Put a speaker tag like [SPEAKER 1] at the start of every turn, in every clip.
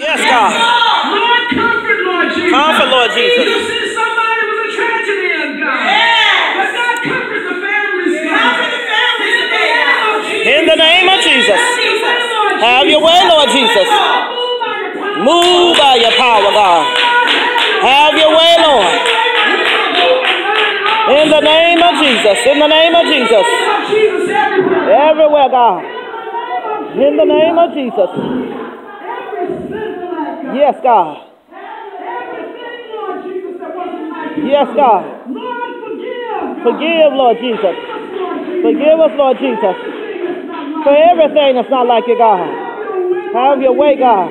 [SPEAKER 1] Yes, God.
[SPEAKER 2] Lord, comfort, Lord Jesus.
[SPEAKER 1] Comfort, Lord Jesus.
[SPEAKER 2] You see somebody with a tragedy in God. But God comfort the families, God.
[SPEAKER 1] In the name of Jesus. Have your way, Lord Jesus. Move by your power, God. Have your way, Lord. In the name of Jesus. In the name of Jesus.
[SPEAKER 2] Jesus everywhere.
[SPEAKER 1] Everywhere, God. In the name of Jesus.
[SPEAKER 2] Every sinful act, God.
[SPEAKER 1] Yes, God. Yes, God.
[SPEAKER 2] Forgive.
[SPEAKER 1] Lord Jesus. Forgive us, Lord Jesus, for everything that's not like you, God. Have your way, God.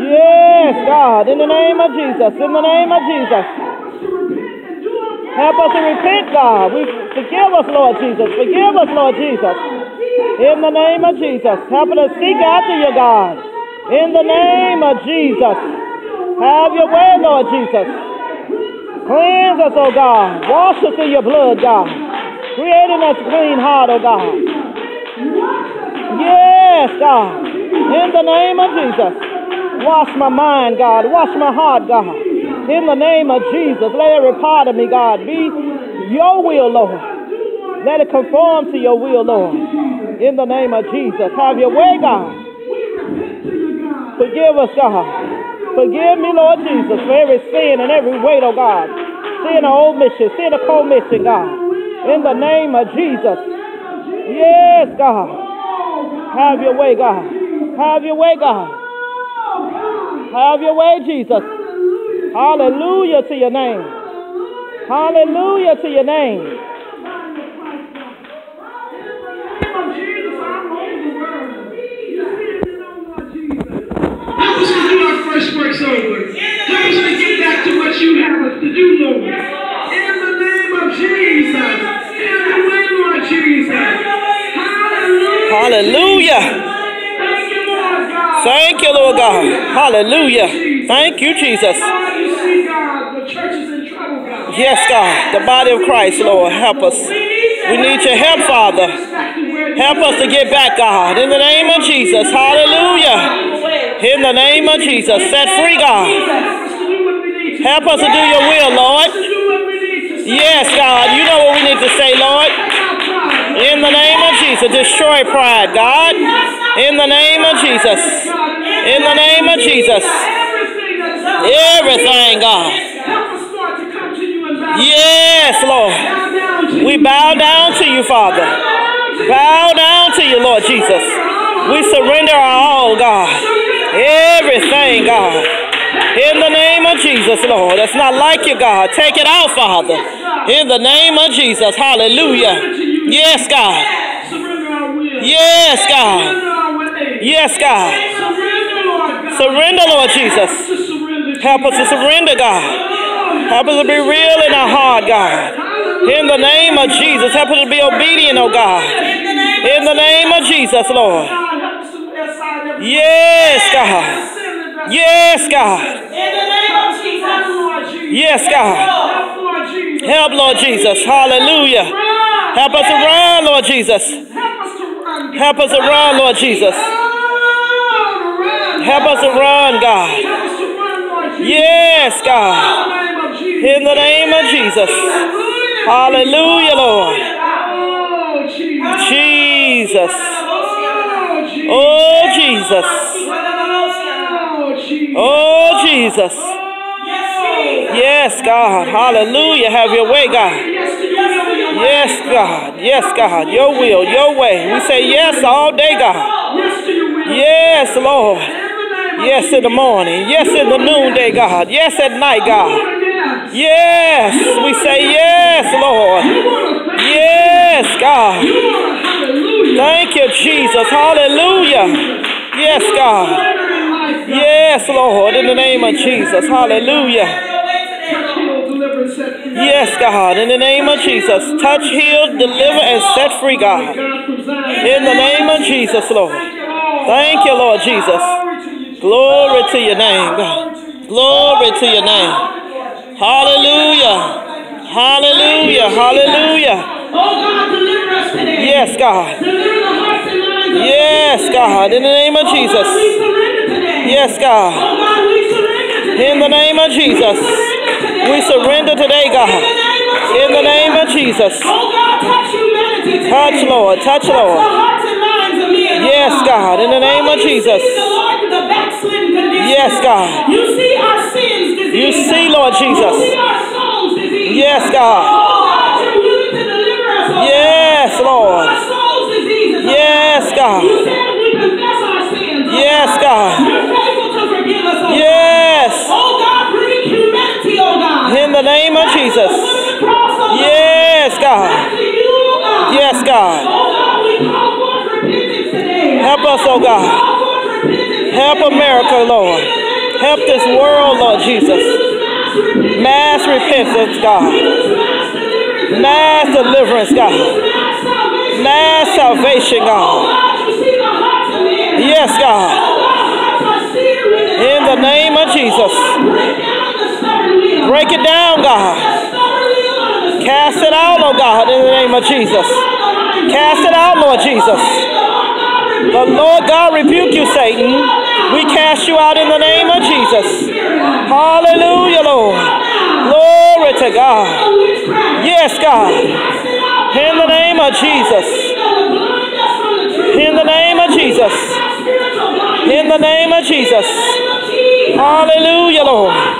[SPEAKER 1] Yes, God. In the name of Jesus. In the name of Jesus.
[SPEAKER 2] Help us to repent and do our
[SPEAKER 1] Help us to repent, God. We forgive us, Lord Jesus. Forgive us, Lord Jesus. In the name of Jesus. Help us to seek after you, God. In the name of Jesus. Have your way, Lord Jesus. Cleanse us, oh God. Wash us in your blood, God. Creating us a clean heart, oh God. Yes, God. In the name of Jesus. Wash my mind, God. Wash my heart, God. In the name of Jesus. Let every part of me, God, be your will, Lord. Let it conform to your will, Lord. In the name of Jesus. Have your way, God. Forgive us, God. Forgive me, Lord Jesus, for every sin and every weight, oh God. Sin of omission, sin of commission, God. In the name of Jesus. Yes, God. Have your way, God. Have your way, God. Have your way, Jesus. Hallelujah to your name. Hallelujah to your name.
[SPEAKER 2] Help us to do our first works over. Help us to get back to what you have us to do, Lord. In the name of Jesus. In the name, Lord Jesus. Hallelujah. Thank you, Lord God.
[SPEAKER 1] Hallelujah. Thank you, Jesus. Yes, God. The body of Christ, Lord, help us. We need your help, Father. Help us to get back, God. In the name of Jesus. Hallelujah. In the name of Jesus. Set free, God. Help us to do your will, Lord. Yes, God. You know what we need to say, Lord. Jesus. Destroy pride, God. In the name of Jesus. In the name of Jesus. Everything, God. Yes, Lord. We bow down to you, Father. Bow down to you, Lord Jesus. We surrender our all, God. Everything, God. In the name of Jesus, Lord. That's not like you, God. Take it out, Father. In the name of Jesus. Hallelujah. Yes, God. Yes, God. Yes, God. Surrender, Lord Jesus. Help us to surrender, God. Help us to be real in our heart, God. In the name of Jesus. Help us to be obedient, oh God. In the name of Jesus, Lord. Yes, God. Yes, God. Yes, God. Help, Lord Jesus. Hallelujah. Help us to run, Lord Jesus. Help us to run, Lord Jesus. Help us to run, God. Yes, God. In the name of Jesus. Hallelujah, Lord. Jesus. Oh, Jesus. Oh, Jesus. Yes, God. Hallelujah. Have your way, God. Yes, God. Yes, God. Your will, your way. We say yes all day, God. Yes, Lord. Yes in the morning. Yes in the noonday, God. Yes at night, God. Yes. We say yes, Lord. Yes, God. Thank you, Jesus. Hallelujah. Yes, God. Yes, Lord. In the name of Jesus. Hallelujah. Yes, God. In the name of Jesus. Touch, heal, deliver, and set free, God. In the name of Jesus, Lord. Thank you, Lord Jesus. Glory to your name, God. Glory to your name. Hallelujah. Hallelujah. Hallelujah. Yes, God.
[SPEAKER 3] Yes, God. In the name of Jesus. Yes, God. In the name of Jesus. We surrender today, God. In the name of Jesus.
[SPEAKER 1] Oh touch humanity today.
[SPEAKER 3] Touch, Lord. Touch, Lord.
[SPEAKER 1] hearts and minds of men.
[SPEAKER 3] Yes, God. In the name of Jesus.
[SPEAKER 1] see the Lord, the backslidden condition.
[SPEAKER 3] Yes, God.
[SPEAKER 1] You see our sins.
[SPEAKER 3] You see, Lord Jesus.
[SPEAKER 1] You see our souls disease.
[SPEAKER 3] Yes, God.
[SPEAKER 1] Oh God, you're willing to deliver us. Oh
[SPEAKER 3] Yes,
[SPEAKER 1] God.
[SPEAKER 3] Lord.
[SPEAKER 1] Our souls diseases.
[SPEAKER 3] Yes, God.
[SPEAKER 1] You said if
[SPEAKER 3] name of Jesus.
[SPEAKER 1] Yes,
[SPEAKER 3] God. Yes, God. Help us, oh God. Help America, Lord. Help this world, Lord Jesus. Mass repentance, God. Mass deliverance, God. Mass salvation, God. Yes, God. In the name of Jesus. Break it down, God. Cast it out, oh God, in the name of Jesus. Cast it out, Lord Jesus. The Lord God rebuke you, Satan. We cast you out in the name of Jesus. Hallelujah, Lord. Glory to God. Yes, God. In the name of Jesus. In the name of Jesus. In the name of Jesus. Hallelujah, Lord.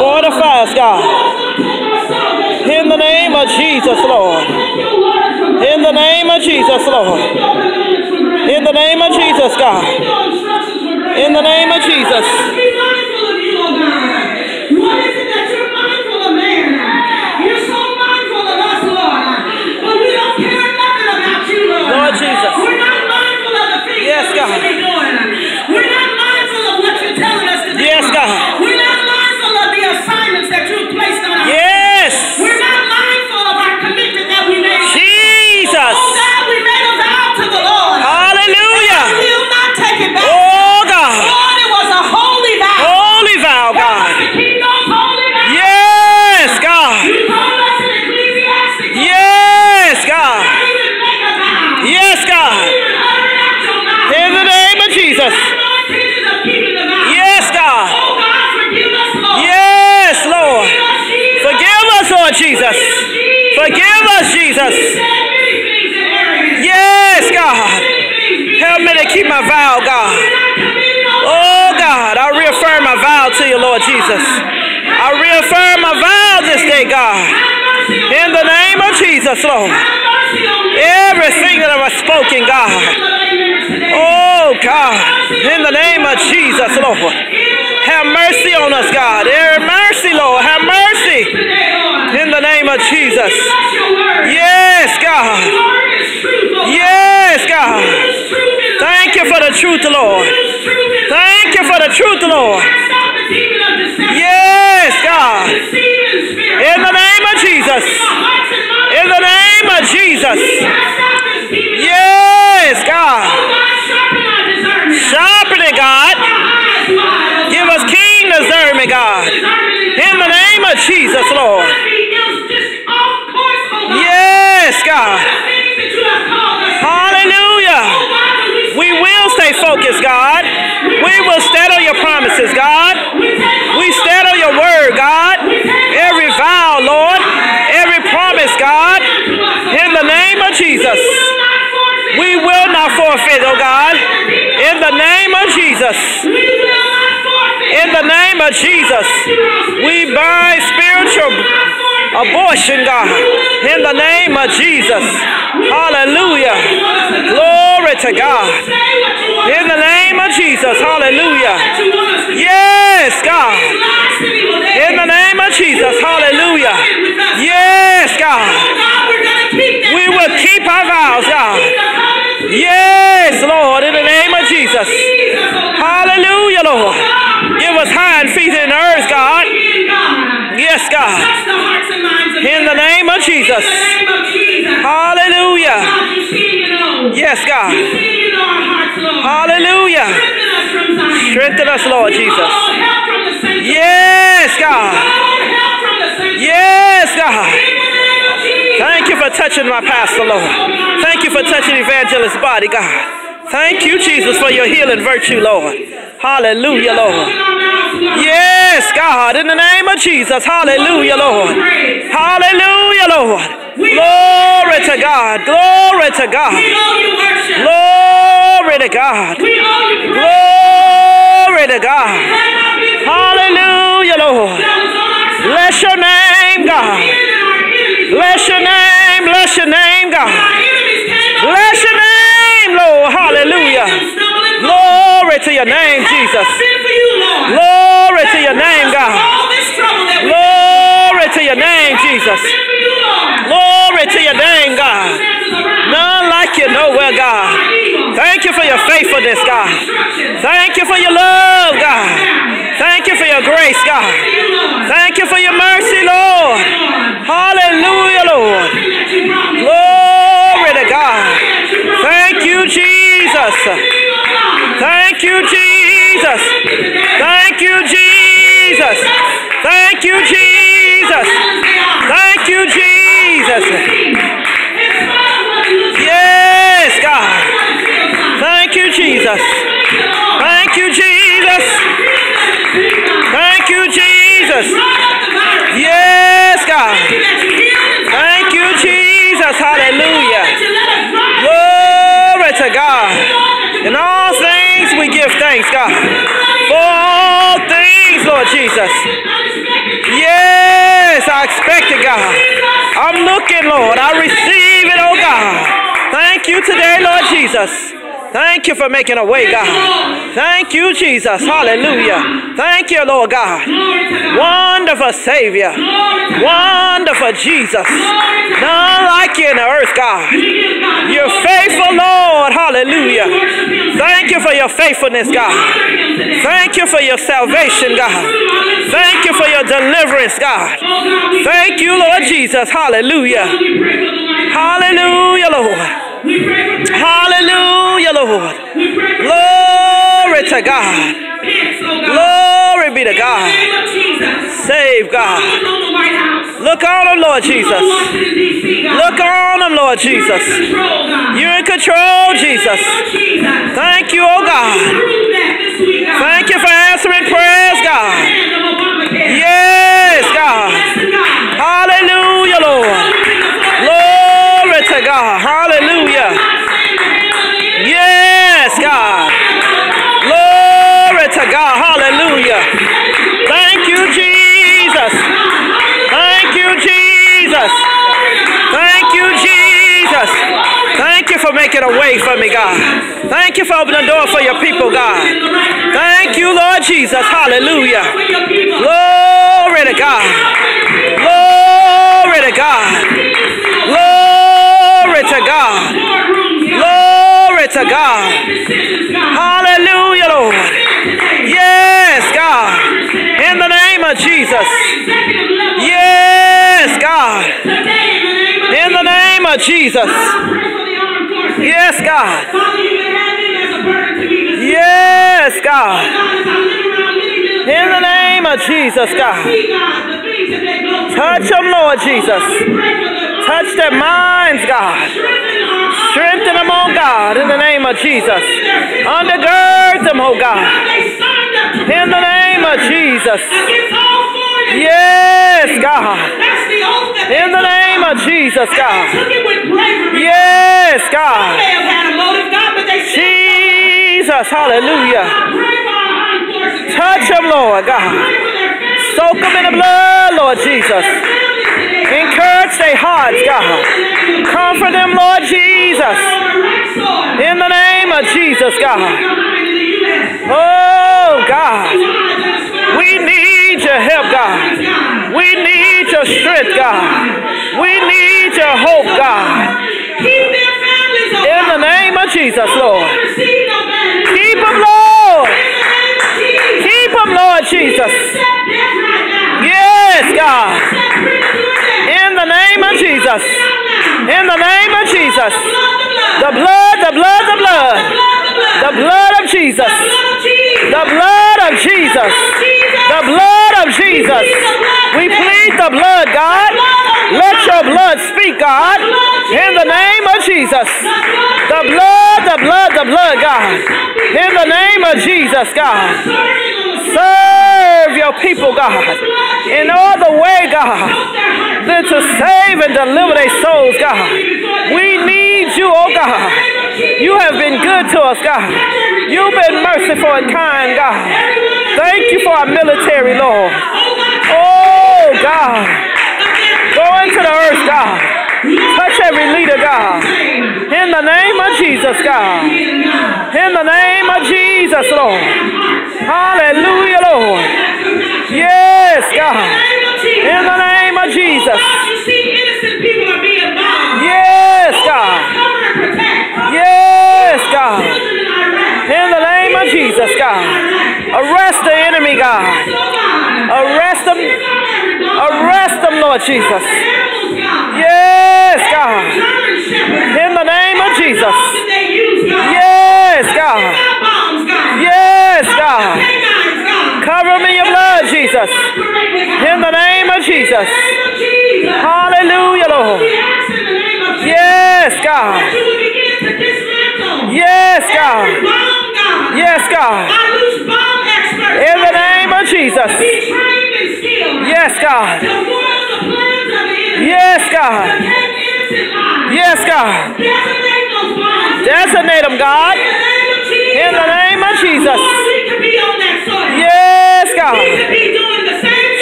[SPEAKER 3] Fortify us, God. In the name of Jesus, Lord. In the name of Jesus, Lord. In the name of Jesus, God. In the name of Jesus.
[SPEAKER 1] God. In
[SPEAKER 3] the name of Jesus,
[SPEAKER 1] Lord.
[SPEAKER 3] Everything that I was spoken, God. Oh, God. In the name of Jesus, Lord. Have mercy on us, God. Have mercy, Lord. Have mercy. In the name of Jesus. Yes, God. Yes, God. Thank you for the truth, Lord. Thank you for the truth, Lord. Yes, God. In the name of Jesus. In the name of Jesus. Yes, God. Sharpen it, God. Give us keen discernment, God. In the name of Jesus, Lord. Yes, God. Hallelujah. We will stay focused, God. We will stand on your promises, God. We will not forfeit, oh God. In the name of Jesus. In the name of Jesus. We bind spiritual abortion, God. In the name of Jesus. Hallelujah. Glory to God. In the name of Jesus. Hallelujah. Yes, God. In the name of Jesus. Hallelujah. Yes, God. We will keep our vows, God. Yes, Lord. In the name of Jesus. Hallelujah, Lord. Give us hind feet in the earth, God. Yes, God. In the name of Jesus. Hallelujah. Yes, God. Hallelujah. Strengthen us, Lord Jesus. Yes, God. Yes, God. You for
[SPEAKER 1] touching my pastor, Lord. Thank you for touching evangelist's body, God. Thank you, Jesus, for your healing virtue, Lord. Hallelujah, Lord. Yes, God, in the name of Jesus. Hallelujah, Lord. Hallelujah, Lord. Glory to God. Glory to God. Glory to God. Glory to God. Hallelujah, Lord. Bless your name, God. Bless your name. Bless your name, God.
[SPEAKER 3] our enemies came up
[SPEAKER 1] Bless your name, Lord. Hallelujah. Glory to your name, Jesus. Glory to your name, God. Glory to your name, Jesus. Glory to your name, God. None like you nowhere, God. Thank you for your faithfulness, God. Thank you for your love, God. Thank you for your grace, God. Thank you for your mercy, Lord. Hallelujah, Lord. Glory to God. Thank you, Jesus. Thank you, Jesus. Thank you, Jesus. Thank you, Jesus. Thank you, Jesus. Yes, God. Thank you, Jesus. Thank you, Jesus. Thank you, Jesus. Yes, God. Thank you, Jesus. Hallelujah. Glory to God. In all things we give thanks, God. For all things, Lord Jesus. Yes, I expect it, God. I'm looking, Lord. I receive it, oh God. Thank you today, Lord Jesus. Thank you for making a way, God. Thank you, Jesus. Hallelujah. Thank you, Lord God. Wonderful Savior. Wonderful Jesus. None like you in the earth, God. You're faithful, Lord. Hallelujah. Thank you for your faithfulness, God. Thank you for your salvation, God. Thank you for your deliverance, God. Thank you, Lord Jesus. Hallelujah. Hallelujah, Lord. Hallelujah, Lord. Glory to God. Glory be to God. Save God. Look on them, Lord Jesus. Look on them, Lord Jesus. You're in control, Jesus. Thank you, oh God. Thank you for answering prayers, God. Yes, God. Hallelujah, for making a way for me, God. Thank you for opening the door for your people, God. Thank you, Lord Jesus. Hallelujah. Glory to God. Glory to God. Glory to God. Glory to God. Hallelujah, Lord. Yes, God. In the name of Jesus. Yes, God. In the name of Jesus. Yes, God. Yes, God. In the name of Jesus, God. Touch them, Lord Jesus. Touch their minds, God. Strengthen them, oh God, in the name of Jesus. Undergird them, oh God. In the name of Jesus. Yes, God. In the name of Jesus, God. Yes, God. Jesus, hallelujah. Touch them, Lord God. Soak them in the blood, Lord Jesus. Encourage their hearts, God. Comfort them, Lord Jesus. In the name of Jesus, God. Oh, God. We need your help, God. We need your strength, God. We need your hope, God. In the name of Jesus, Lord. Keep them, Lord. Keep them, Lord Jesus. Yes, God. In the name of Jesus. In the name of Jesus. The blood, the blood, the blood. The blood of Jesus. The blood of Jesus. The blood of Jesus. We plead the blood, God. Let your blood speak, God. In the name of Jesus. The blood, the blood, the blood, God. In the name of Jesus, God. Serve your people, God. In all the way, God. Than to save and deliver their souls, God. We need you, oh God. You have been good to us, God. You've been merciful and kind, God. Thank you for our military, Lord. Oh, God. Go into the earth, God. Touch every leader, God. In the name of Jesus, God. In the name of Jesus, Lord. Hallelujah, Lord. Yes, God. In the name of Jesus. Yes, God. Yes, God. In the name of Jesus, God. Arrest the enemy, God. Arrest them. Arrest them, Lord Jesus. Yes, God. In the name of Jesus. Yes, God. Yes, God. Cover them in your blood, Jesus. In the name of Jesus. Hallelujah, Lord. Yes, God. Yes, God. Yes, God. In the name of Jesus. Yes, God. Yes, God. Yes, God. Designate them, God. In the name of Jesus. Yes, God.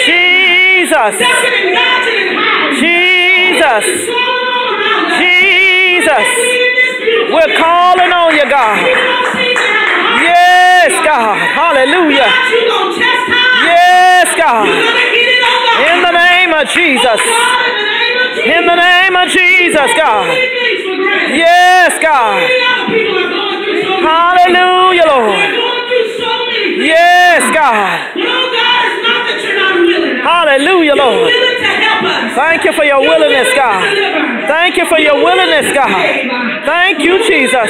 [SPEAKER 1] Jesus. Jesus. Jesus. We're calling on you, God. God. Hallelujah. Yes, God. In the name of Jesus. In the name of Jesus, God. Yes, God. Hallelujah, Lord. Yes, God. Hallelujah, Lord. Thank you for your willingness, God. Thank you for your willingness, God. Thank you, Jesus.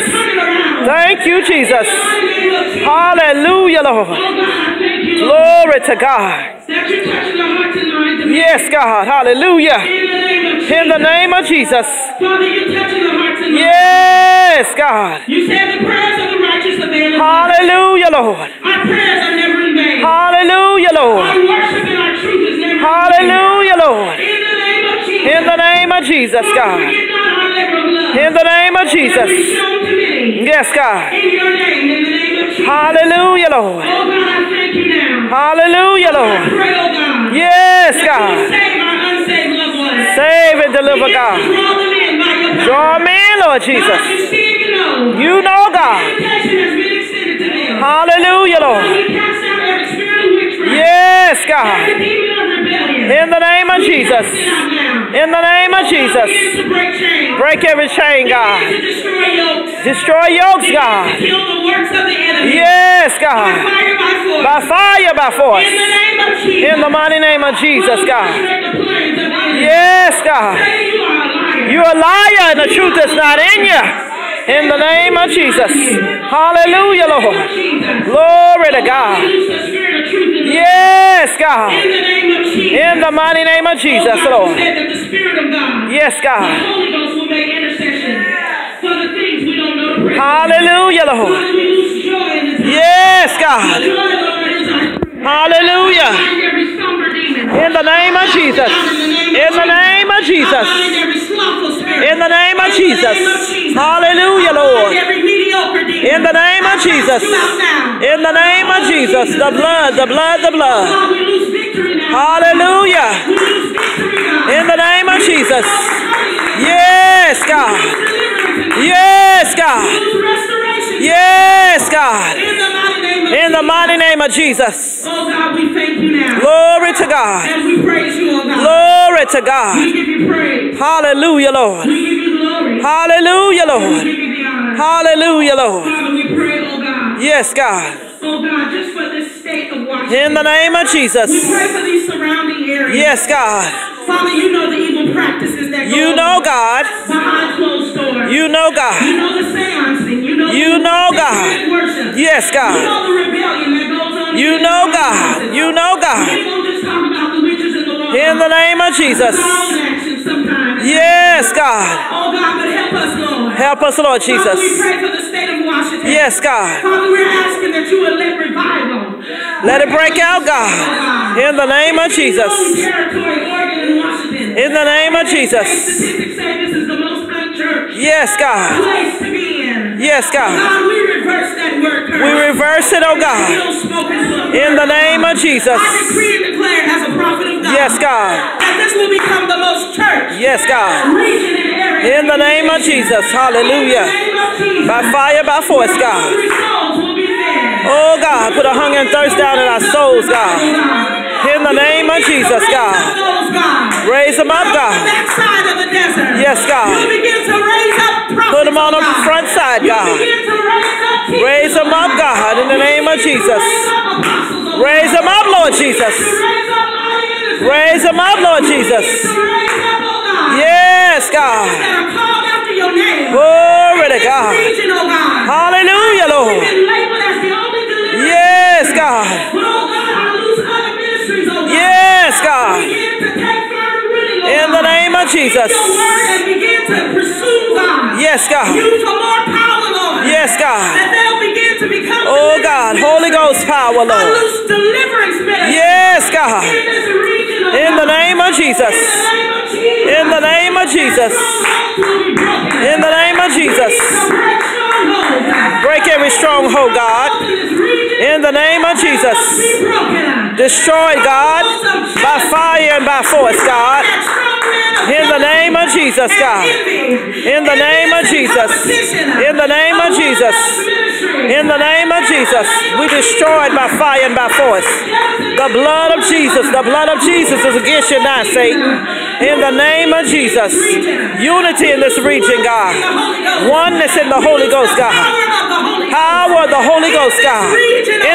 [SPEAKER 1] Thank you, Jesus. Hallelujah, Lord. Glory to God. Yes, God. Hallelujah. In the name of Jesus. Yes, God.
[SPEAKER 3] You said the prayers of the righteous avail.
[SPEAKER 1] Hallelujah, Lord.
[SPEAKER 3] Our prayers are never in vain.
[SPEAKER 1] Hallelujah, Lord. Of Jesus, God. In the name of Jesus. Yes, God. Hallelujah, Lord. Hallelujah, Lord. Yes, God.
[SPEAKER 3] save
[SPEAKER 1] and deliver, God.
[SPEAKER 3] Draw
[SPEAKER 1] me in, Lord Jesus.
[SPEAKER 3] you know.
[SPEAKER 1] God. Hallelujah, Lord. Yes, God. In the name of Jesus.
[SPEAKER 3] Cast it out now.
[SPEAKER 1] In the name of Jesus.
[SPEAKER 3] Break.
[SPEAKER 1] Break every chain, God.
[SPEAKER 3] destroy yokes.
[SPEAKER 1] Destroy yokes, God.
[SPEAKER 3] kill the works of the enemy.
[SPEAKER 1] Yes, God.
[SPEAKER 3] by
[SPEAKER 1] fire, by force.
[SPEAKER 3] In the.
[SPEAKER 1] In the mighty name of Jesus, God.
[SPEAKER 3] Frustrate the plans of the enemy.
[SPEAKER 1] Yes, God.
[SPEAKER 3] You are a liar.
[SPEAKER 1] You're a liar and the truth is not in you. In the name of Jesus. Hallelujah, Lord. Glory to God. Yes, God. In the mighty name of Jesus, Lord. Yes, God. Hallelujah, Lord. Yes, God. Hallelujah. In the name of Jesus. In the name of Jesus. In the name of Jesus.
[SPEAKER 3] Jesus.
[SPEAKER 1] Hallelujah, Lord.
[SPEAKER 3] every mediocre demon.
[SPEAKER 1] In the name of Jesus.
[SPEAKER 3] you out now.
[SPEAKER 1] In the name of Jesus. The blood, the blood, the blood.
[SPEAKER 3] God, we lose victory now.
[SPEAKER 1] Hallelujah.
[SPEAKER 3] We lose victory now.
[SPEAKER 1] In the name of Jesus. Yes, God. Yes, God. Yes, God.
[SPEAKER 3] In the mighty name of
[SPEAKER 1] In the mighty name of Jesus.
[SPEAKER 3] Oh God, we thank you now.
[SPEAKER 1] Glory to God.
[SPEAKER 3] And we praise you, oh God.
[SPEAKER 1] Glory to
[SPEAKER 3] We
[SPEAKER 1] God.
[SPEAKER 3] give you praise.
[SPEAKER 1] Hallelujah, Lord.
[SPEAKER 3] We give you glory.
[SPEAKER 1] Hallelujah, Lord.
[SPEAKER 3] you the.
[SPEAKER 1] Hallelujah, Lord.
[SPEAKER 3] Father, we pray, oh God.
[SPEAKER 1] Yes, God.
[SPEAKER 3] Oh God, just for this state of Washington.
[SPEAKER 1] In the name of
[SPEAKER 3] We
[SPEAKER 1] Jesus.
[SPEAKER 3] pray for these surrounding areas.
[SPEAKER 1] Yes, God.
[SPEAKER 3] Father, you know the evil practices that go
[SPEAKER 1] You know, God.
[SPEAKER 3] behind closed doors.
[SPEAKER 1] You know,
[SPEAKER 3] You
[SPEAKER 1] God.
[SPEAKER 3] know the seancing. You know
[SPEAKER 1] You
[SPEAKER 3] the
[SPEAKER 1] know, God.
[SPEAKER 3] worship.
[SPEAKER 1] Yes,
[SPEAKER 3] You
[SPEAKER 1] God.
[SPEAKER 3] know the rebellion that goes on.
[SPEAKER 1] You know, God. You know,
[SPEAKER 3] We
[SPEAKER 1] God.
[SPEAKER 3] gonna just talk
[SPEAKER 1] In the name of Jesus.
[SPEAKER 3] Our own actions sometimes.
[SPEAKER 1] Yes, God.
[SPEAKER 3] Oh God, but help us, Lord.
[SPEAKER 1] Help us, Lord
[SPEAKER 3] Father,
[SPEAKER 1] Jesus.
[SPEAKER 3] we pray for the state of Washington.
[SPEAKER 1] Yes, God.
[SPEAKER 3] Father, we're asking that you would let revival.
[SPEAKER 1] Let it break out, God. In the name of Jesus.
[SPEAKER 3] Own territory, Oregon and Washington.
[SPEAKER 1] In the name of Jesus.
[SPEAKER 3] Statistics say this is the most unchurched
[SPEAKER 1] Yes, God.
[SPEAKER 3] place to be in.
[SPEAKER 1] Yes, God.
[SPEAKER 3] We reverse that word.
[SPEAKER 1] We reverse it, oh God.
[SPEAKER 3] Ill spoken from
[SPEAKER 1] In the name of Jesus.
[SPEAKER 3] I decree and declare as a prophet of God.
[SPEAKER 1] Yes, God.
[SPEAKER 3] This become the most church
[SPEAKER 1] Yes, God.
[SPEAKER 3] in
[SPEAKER 1] the name of Jesus. Hallelujah. By fire, by force, God.
[SPEAKER 3] Hungry souls will be fed.
[SPEAKER 1] Oh God, put a hunger and thirst down in our souls, God. In the name of Jesus, God. Raise them up, God.
[SPEAKER 3] backside of the desert.
[SPEAKER 1] Yes, God.
[SPEAKER 3] You begin to raise up prophets.
[SPEAKER 1] Put them on the
[SPEAKER 3] oh
[SPEAKER 1] front side, God.
[SPEAKER 3] raise up teachers,
[SPEAKER 1] Raise them up, oh God, in the name of Jesus.
[SPEAKER 3] Raise apostles, oh
[SPEAKER 1] them up, Lord Jesus.
[SPEAKER 3] Raise up mighty intercessors.
[SPEAKER 1] Raise them up, Lord Jesus.
[SPEAKER 3] Raise up, God.
[SPEAKER 1] Yes, God.
[SPEAKER 3] That are called after your name.
[SPEAKER 1] Glory to God. Hallelujah, Lord.
[SPEAKER 3] been labeled as the only deliverer.
[SPEAKER 1] Yes, God.
[SPEAKER 3] Oh God, I lose other ministries, oh God.
[SPEAKER 1] Yes, God.
[SPEAKER 3] Begin to take firm rooting, oh
[SPEAKER 1] In the name of Jesus.
[SPEAKER 3] Your word and begin to pursue God.
[SPEAKER 1] Yes, God.
[SPEAKER 3] Use for more power, Lord.
[SPEAKER 1] Yes, God.
[SPEAKER 3] That they'll begin to become
[SPEAKER 1] Oh God. Holy Ghost power, Lord.
[SPEAKER 3] loose deliverance ministries
[SPEAKER 1] Yes, God.
[SPEAKER 3] In
[SPEAKER 1] the name of Jesus.
[SPEAKER 3] In the name of Jesus.
[SPEAKER 1] In the name of Jesus.
[SPEAKER 3] Break
[SPEAKER 1] every stronghold, God.
[SPEAKER 3] In
[SPEAKER 1] the name of Jesus. Destroy, God, by fire and by force, God. In the name of Jesus, God. In the name of Jesus. In the name of Jesus. In the name of Jesus. We destroyed by fire and by force. The blood of Jesus. The blood of Jesus is against you now, Satan. In the name of Jesus. Unity in this region, God. Oneness in the Holy Ghost, God. Power of the Holy Ghost, God.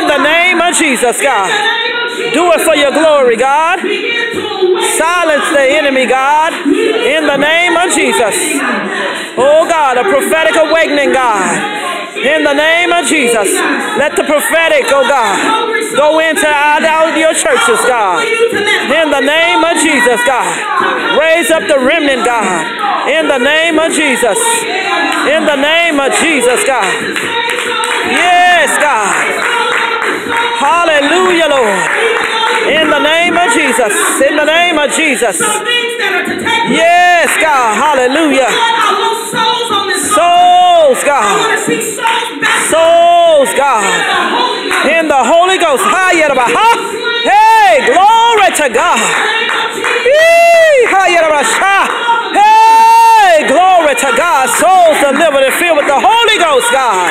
[SPEAKER 1] In the name of Jesus, God. Do it for your glory, God. Silence the enemy, God. In the name of Jesus. Oh, God, a prophetic awakening, God. In the name of Jesus. Let the prophetic, oh God, go into of your churches, God. In the name of Jesus, God. Raise up the remnant, God. In the name of Jesus. In the name of Jesus, God. Yes, God. Hallelujah, Lord. In the name of Jesus. In the name of Jesus. Yes, God. Hallelujah. Souls, God. Souls, God. In the Holy Ghost. Hey, glory to God. Hey, glory to God. Souls delivered and filled with the Holy Ghost, God.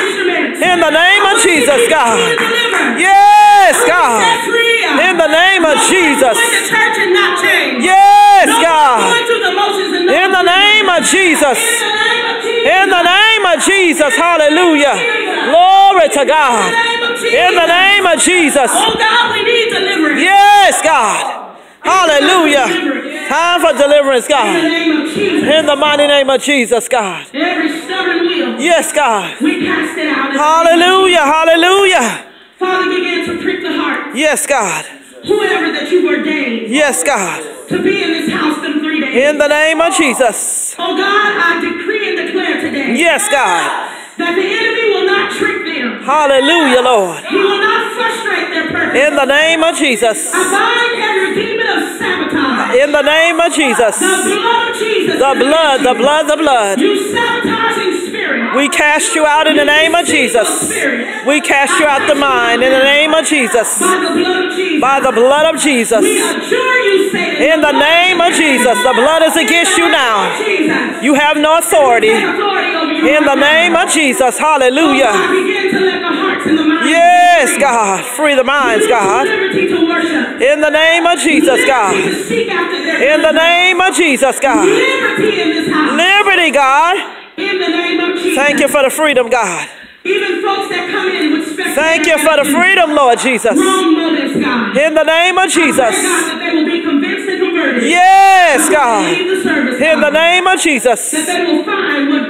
[SPEAKER 1] In the name of Jesus, God. Yes, God. In the name of Jesus. Yes, God. In the name of Jesus. In the name of Jesus. Hallelujah. Glory to God. In the name of Jesus.
[SPEAKER 3] Oh God, we need deliverance.
[SPEAKER 1] Yes, God. Hallelujah. Time for deliverance, God.
[SPEAKER 3] name of Jesus.
[SPEAKER 1] In the mighty name of Jesus, God.
[SPEAKER 3] Every stubborn will,
[SPEAKER 1] Yes, God.
[SPEAKER 3] we cast it out. in the name of
[SPEAKER 1] Hallelujah. Hallelujah.
[SPEAKER 3] Father, begin to prick the heart.
[SPEAKER 1] Yes, God.
[SPEAKER 3] Whoever that you ordained
[SPEAKER 1] Yes, God.
[SPEAKER 3] to be in this house them three days.
[SPEAKER 1] In the name of Jesus.
[SPEAKER 3] Oh God, I today
[SPEAKER 1] Yes, God.
[SPEAKER 3] that the enemy will not trick them.
[SPEAKER 1] Hallelujah, Lord.
[SPEAKER 3] He will not frustrate their purpose.
[SPEAKER 1] In the name of Jesus.
[SPEAKER 3] I bind every demon of sabotage.
[SPEAKER 1] In the name of Jesus.
[SPEAKER 3] The blood of Jesus.
[SPEAKER 1] The blood, the blood, the blood.
[SPEAKER 3] You sabotaging spirit.
[SPEAKER 1] We cast you out in the name of Jesus. We cast you out the mind in the name of Jesus.
[SPEAKER 3] By the blood of Jesus.
[SPEAKER 1] By the blood of Jesus.
[SPEAKER 3] we adjure you, Satan.
[SPEAKER 1] In the name of Jesus. The blood is against you now. You have no authority. In the name of Jesus. Hallelujah.
[SPEAKER 3] Oh God, begin to let the hearts and the minds
[SPEAKER 1] Yes. God. Free the minds, God.
[SPEAKER 3] Liberty to worship.
[SPEAKER 1] In the name of Jesus, God.
[SPEAKER 3] to seek after their
[SPEAKER 1] In the name of Jesus, God.
[SPEAKER 3] Liberty in this house.
[SPEAKER 1] Liberty, God.
[SPEAKER 3] In the name of Jesus.
[SPEAKER 1] Thank you for the freedom, God.
[SPEAKER 3] Even folks that come in with speculative
[SPEAKER 1] Thank you for the freedom, Lord Jesus.
[SPEAKER 3] Wrong motives, God.
[SPEAKER 1] In the name of
[SPEAKER 3] I pray,
[SPEAKER 1] Jesus.
[SPEAKER 3] God, that they will be convinced and converted.
[SPEAKER 1] Yes, God.
[SPEAKER 3] the service,
[SPEAKER 1] In the name of Jesus.
[SPEAKER 3] That they will find what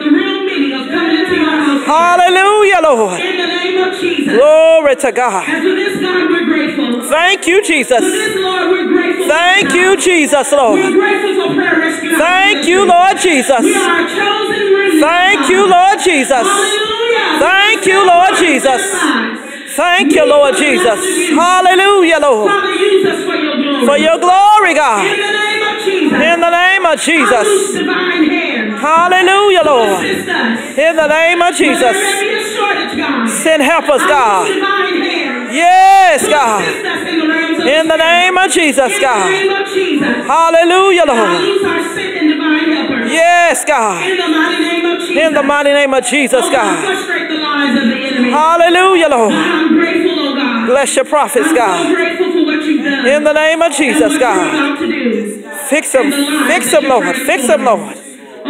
[SPEAKER 1] Hallelujah, Lord.
[SPEAKER 3] In the name of Jesus.
[SPEAKER 1] Glory to God.
[SPEAKER 3] And to this God we're grateful.
[SPEAKER 1] Thank you,
[SPEAKER 3] For
[SPEAKER 1] Jesus.
[SPEAKER 3] this, Lord, we're grateful.
[SPEAKER 1] Thank
[SPEAKER 3] for
[SPEAKER 1] you, Jesus,
[SPEAKER 3] We're
[SPEAKER 1] Lord.
[SPEAKER 3] grateful for prayer rescue.
[SPEAKER 1] Thank you, Lord Jesus.
[SPEAKER 3] We are chosen remnant.
[SPEAKER 1] Thank you, Lord Jesus.
[SPEAKER 3] Hallelujah.
[SPEAKER 1] Thank you, Lord Jesus. Thank you, Lord Jesus. Hallelujah, Lord.
[SPEAKER 3] Father, use us for your glory.
[SPEAKER 1] For your glory,
[SPEAKER 3] In
[SPEAKER 1] God.
[SPEAKER 3] the name of Jesus.
[SPEAKER 1] In the name of Jesus. Hallelujah, Lord. In the name of Jesus.
[SPEAKER 3] may be a shortage, God.
[SPEAKER 1] Send help us, God.
[SPEAKER 3] loose divine hands.
[SPEAKER 1] Yes, God.
[SPEAKER 3] in the realms of
[SPEAKER 1] In the
[SPEAKER 3] spirit.
[SPEAKER 1] name of Jesus, God.
[SPEAKER 3] name of Jesus.
[SPEAKER 1] Hallelujah, Lord.
[SPEAKER 3] loose our sent and divine helpers.
[SPEAKER 1] Yes, God.
[SPEAKER 3] In the mighty name of Jesus.
[SPEAKER 1] In the mighty name of Jesus,
[SPEAKER 3] Oh, God,
[SPEAKER 1] God.
[SPEAKER 3] frustrate the lies of the enemy.
[SPEAKER 1] Hallelujah, Lord.
[SPEAKER 3] Oh.
[SPEAKER 1] Bless your prophets, God.
[SPEAKER 3] grateful for what you've done.
[SPEAKER 1] In the name of Jesus, God.
[SPEAKER 3] about to do.
[SPEAKER 1] Fix them. Fix them, Lord. Fix them, Lord.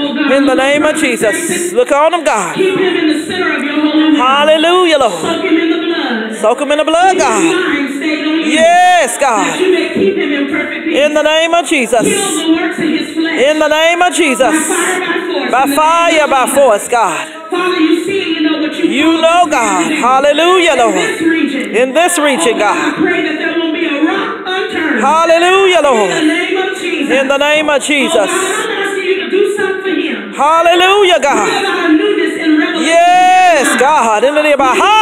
[SPEAKER 3] Oh
[SPEAKER 1] In the name of Jesus. Look on them, God.
[SPEAKER 3] Keep him in the center of your.
[SPEAKER 1] Hallelujah, Lord.
[SPEAKER 3] Soak him in the blood.
[SPEAKER 1] Them in the blood, God.
[SPEAKER 3] mind stayed on you.
[SPEAKER 1] Yes, God.
[SPEAKER 3] you may keep him in perfect peace.
[SPEAKER 1] In the name of Jesus.
[SPEAKER 3] Kill the works of his flesh.
[SPEAKER 1] In the name of Jesus.
[SPEAKER 3] by force.
[SPEAKER 1] By
[SPEAKER 3] in the name
[SPEAKER 1] fire, by force, God.
[SPEAKER 3] Father, you see you know what you
[SPEAKER 1] You know, God. Hallelujah, Lord. In this region,
[SPEAKER 3] Oh, God, I
[SPEAKER 1] God.
[SPEAKER 3] pray that there will be a rock unturned.
[SPEAKER 1] Hallelujah,
[SPEAKER 3] In the
[SPEAKER 1] Lord.
[SPEAKER 3] name of Jesus.
[SPEAKER 1] In the name of
[SPEAKER 3] Oh,
[SPEAKER 1] Jesus. Hallelujah, God.
[SPEAKER 3] about a newness in.
[SPEAKER 1] Yes, God. In the name of Ha.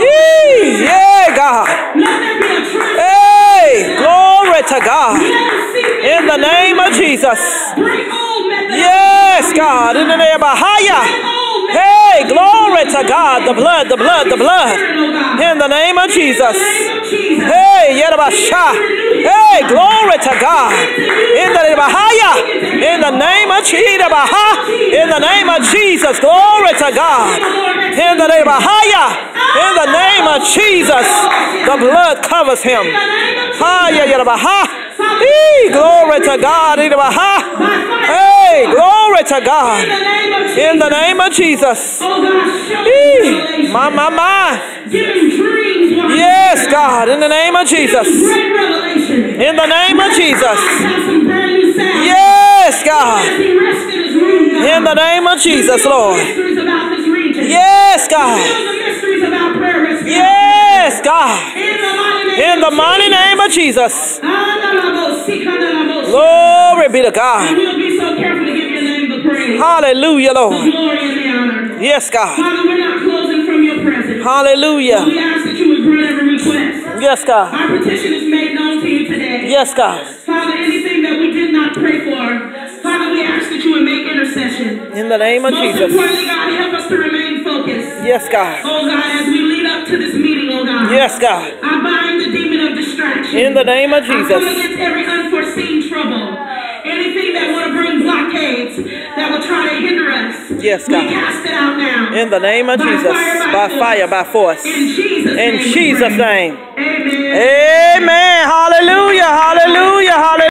[SPEAKER 1] Yeah, God.
[SPEAKER 3] Let there be a trust.
[SPEAKER 1] Hey, glory to God.
[SPEAKER 3] Let him see
[SPEAKER 1] In the name of Jesus.
[SPEAKER 3] Break old methods.
[SPEAKER 1] Yes, God. In the name of Haya. Hey, glory to God. The blood, the blood, the blood. In the name of Jesus. Hey, Yerabasha. Hey, glory to God. In the name of Haya. In the name of Chidabaha. In the name of Jesus. Glory to God. In the name of Haya. In the name of Jesus. The blood covers him. Haya Yerabaha. Hey, glory to God. Hey, glory to God. In the name of Jesus. Hey, my, my, my.
[SPEAKER 3] Give him dreams. while he's
[SPEAKER 1] Yes. God. In the name of Jesus. In the name of Jesus.
[SPEAKER 3] Have some brand new sound.
[SPEAKER 1] Yes, God.
[SPEAKER 3] As he rests in his room, God.
[SPEAKER 1] In the name of Jesus, Lord.
[SPEAKER 3] Mysteries about this region.
[SPEAKER 1] Yes, God.
[SPEAKER 3] Reveal the mysteries about prayer rescue.
[SPEAKER 1] Yes, God.
[SPEAKER 3] In the mighty name of Jesus.
[SPEAKER 1] name of Jesus.
[SPEAKER 3] Glory.
[SPEAKER 1] Be to God.
[SPEAKER 3] we'll be so careful to give your name the praise,
[SPEAKER 1] Hallelujah, Lord.
[SPEAKER 3] glory, and the honor.
[SPEAKER 1] Yes, God.
[SPEAKER 3] Father, we're not closing from your presence.
[SPEAKER 1] Hallelujah.
[SPEAKER 3] We ask
[SPEAKER 1] Yes, God.
[SPEAKER 3] Father, anything that we did not pray for, Father, we ask that you would make intercession.
[SPEAKER 1] In the name of
[SPEAKER 3] Most
[SPEAKER 1] Jesus.
[SPEAKER 3] importantly, God, help us to remain focused.
[SPEAKER 1] Yes, God.
[SPEAKER 3] Oh God, as we lead up to this meeting, oh God.
[SPEAKER 1] Yes, God.
[SPEAKER 3] I bind the demon of distraction.
[SPEAKER 1] In the name of Jesus.
[SPEAKER 3] I come against every unforeseen trouble. Anything that want to bring blockades that will try to hinder us.
[SPEAKER 1] Yes, God.
[SPEAKER 3] We cast it out now.
[SPEAKER 1] In the name of
[SPEAKER 3] By
[SPEAKER 1] Jesus.
[SPEAKER 3] fire, by
[SPEAKER 1] By
[SPEAKER 3] force.
[SPEAKER 1] fire, by force.
[SPEAKER 3] In Jesus'
[SPEAKER 1] In
[SPEAKER 3] name.
[SPEAKER 1] Jesus' name.